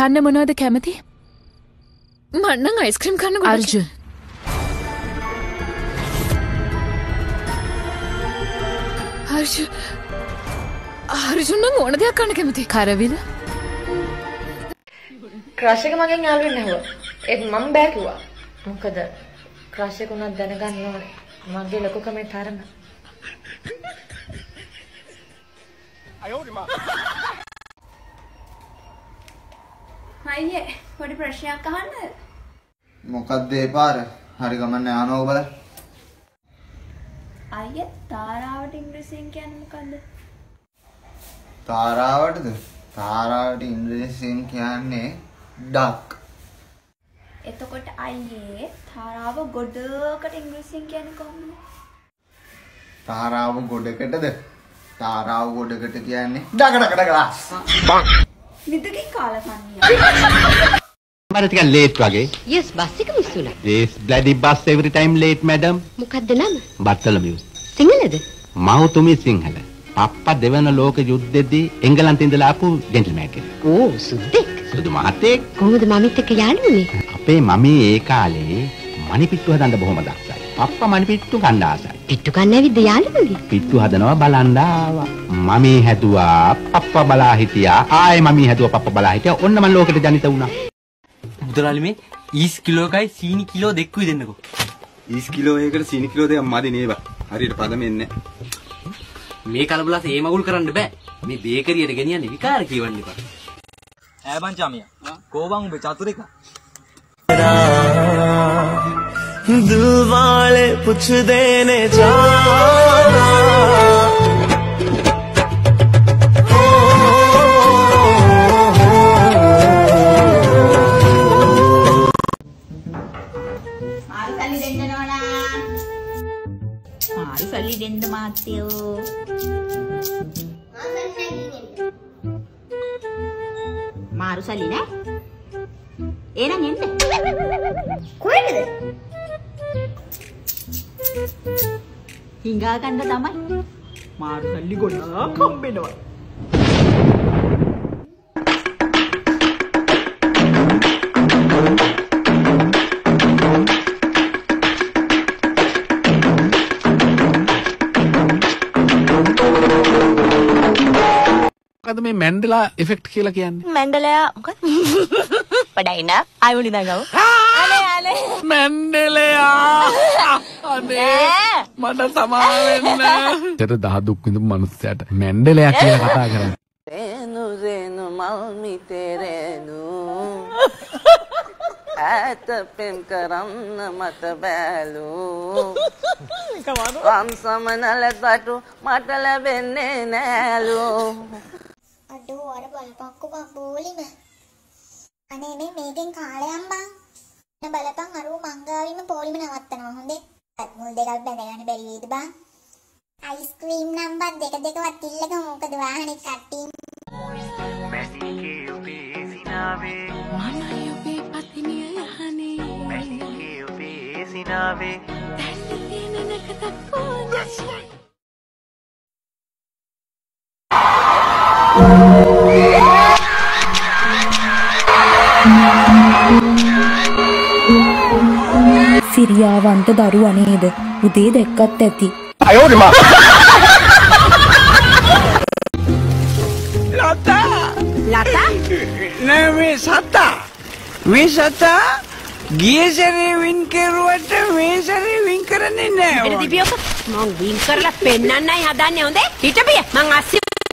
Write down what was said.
කන්න මොනවද කැමති මන්නම් අයිස්ක්‍රීම් කන්න ගොඩක් අර්ජුන් හර්ෂ අර්ජුන්නම් ඕන දෙයක් කන්න කැමති කරවිල ක්‍රෂ් එක මගෙන් යාළුවෙන් ඇහුවා. ඒත් මම බෑ කිව්වා. මොකද ක්‍රෂ් එක උනත් දැනගන්න ඕනේ. මගේ ලොකුකමේ තරම. අයියේ පොඩි ප්‍රශ්නයක් අහන්න මොකක්ද ඒ පාර? හරි ගමන් යනවා බල. අයියේ තාරාවට ඉංග්‍රීසියෙන් කියන්නේ මොකද්ද තාරාවටද? තාරාවට ඉංග්‍රීසියෙන් කියන්නේ ඩක්. එතකොට අයියේ තාරාව ගොඩකට ඉංග්‍රීසියෙන් කියන්නේ කොහොමද තාරාව ගොඩකටද? තාරාව ගොඩකට කියන්නේ ඩකඩකට ගලාස්. නිදුකින් කාලකන්නිය මට ටිකක් ලේට් වගේ. Yes, බස් එක මිස් වුණා. This bloody bus every time late madam. මොකද්ද නම? බත්තලමියුස්. සිංහලද? මවතුමි සිංහල. පප්පා දෙවන ලෝක යුද්ධෙදී එංගලන්තේ ඉඳලා ආපු ජෙන්ටල්මෑන් කෙනෙක්. ඕ සුද්දෙක්. සුදු මහතෙක් කොහොමද මමිත් එක්ක යාළුවනේ? අපේ මමී ඒ කාලේ මණිපිට්ටු හදන්න බොහොම දක්ෂයි. පප්පා මණිපිට්ටු කන්න ආසයි. පිට්ටු කන්න ඇවිද්ද යාළුවගේ? පිට්ටු හදනවා බලන්න ආවා. මමී හැදුවා පප්පා බලා හිටියා. ආයේ මමී හැදුවා පප්පා බලා හිටියා. ඔන්න මම ලෝකෙට ජනිත වුණා. බුදුරාලි මේ ඊස් කිලෝ එකයි සීනි කිලෝ දෙක්කුයි දෙන්නකෝ. ඊස් කිලෝ එකකට සීනි කිලෝ දෙකක් මදි නේද? හරියට පදමෙන්නේ මේ කලබලස ඒ මගුල් කරන්න බෑ. මේ බේකරියට ගෙනියන්නේ විකාර කියවන්න එපා. ඈ බංචාමිය කෝබන් උඹේ චතුරික दिल वाले पूछ देने जा రెండు మాత్యో మారు సలినే ఏనా నిన్న కోయండి හිඟා ගන්න තමයි. මාරු සල්ලි ගොඩාක් හම්බෙනවා. මොකද මේ මැන්ඩලා ඉෆෙක්ට් කියලා කියන්නේ? මැන්ඩලයා මොකද? පඩයින අයුනි දඟව අනේ අනේ. මැන්ඩලයා අනේ මට සමාව වෙන්න. ඒතර දහ දුක් විඳපු මිනිස්සයාට මැන්ඩලයා කියලා කතා කරන්නේ. රේනු රේනු මල්මි තෙරේනු ඈත පෙම් කරන්න මට බෑලු. වම් සමනල තටු මට ලැබෙන්නේ නෑලු. අඩෝ අර බලපංකෝ බං බෝලිම අනේ මේ මේකෙන් කාලයක් බං න බලපන් අරුව මංගාවිම පොලිම නවත්තනවා හොඳේ මුල් දෙකක් බැඳගන්න බැරි වේද බං? අයිස්ක්‍රීම් නම් බං දෙක දෙකවත් ඉල්ලක මොකද වාහනේ කට්ටින් සිරියාවන්ට දරුවා නේද? උදේ දැක්කත් ඇති. ලතා. නෑ මේ සතා. මේ සතා ගිය සැරේ වින් කෙරුවට මේ සැරේ වින් කරන්නේ නෑ එන දිපියක මං වින් කරලා පෙන්නන්නයි හදන්නේ හොඳේ. හිටපිය. මං අස්සි